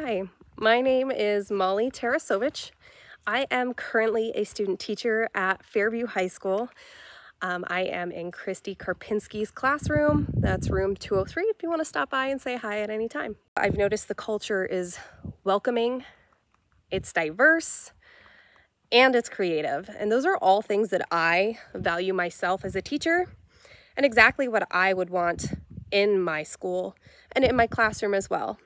Hi, my name is Molly Tarasovich. I am currently a student teacher at Fairview High School. Um, I am in Christy Karpinski's classroom. That's room 203 if you want to stop by and say hi at any time. I've noticed the culture is welcoming, it's diverse, and it's creative. And those are all things that I value myself as a teacher and exactly what I would want in my school and in my classroom as well.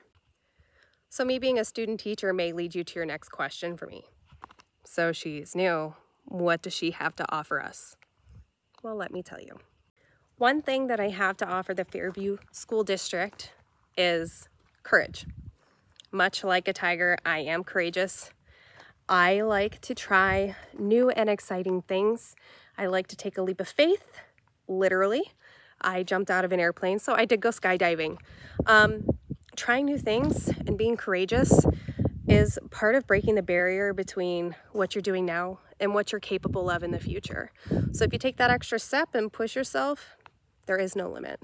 So me being a student teacher may lead you to your next question for me. So she's new. What does she have to offer us? Well, let me tell you. One thing that I have to offer the Fairview School District is courage. Much like a tiger, I am courageous. I like to try new and exciting things. I like to take a leap of faith, literally. I jumped out of an airplane, so I did go skydiving. Um, trying new things and being courageous is part of breaking the barrier between what you're doing now and what you're capable of in the future. So if you take that extra step and push yourself, there is no limit.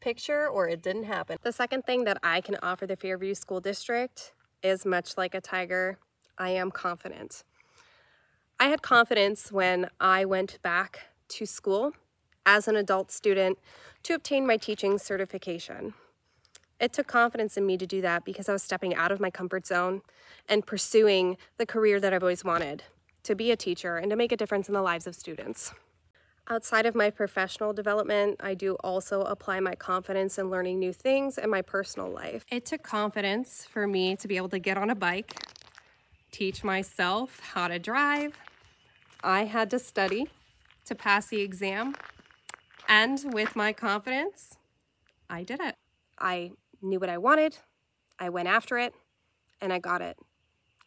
Picture or it didn't happen. The second thing that I can offer the Fairview School District is much like a tiger, I am confident. I had confidence when I went back to school as an adult student to obtain my teaching certification. It took confidence in me to do that because I was stepping out of my comfort zone and pursuing the career that I've always wanted, to be a teacher and to make a difference in the lives of students. Outside of my professional development, I do also apply my confidence in learning new things in my personal life. It took confidence for me to be able to get on a bike, teach myself how to drive. I had to study to pass the exam. And with my confidence, I did it. I knew what I wanted, I went after it, and I got it.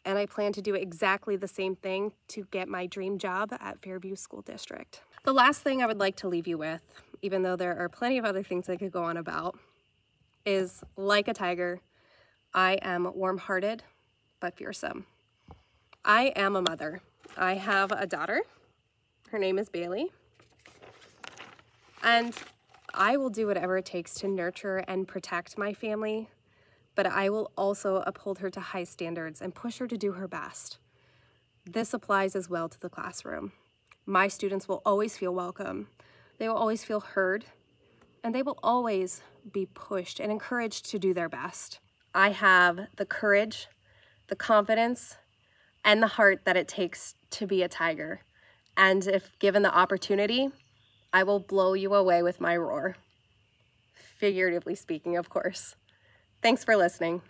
And I plan to do exactly the same thing to get my dream job at Fairview School District. The last thing I would like to leave you with, even though there are plenty of other things I could go on about, is like a tiger, I am warm-hearted but fearsome. I am a mother. I have a daughter. Her name is Bailey. And I will do whatever it takes to nurture and protect my family, but I will also uphold her to high standards and push her to do her best. This applies as well to the classroom. My students will always feel welcome. They will always feel heard, and they will always be pushed and encouraged to do their best. I have the courage, the confidence, and the heart that it takes to be a tiger. And if given the opportunity, I will blow you away with my roar. Figuratively speaking, of course. Thanks for listening.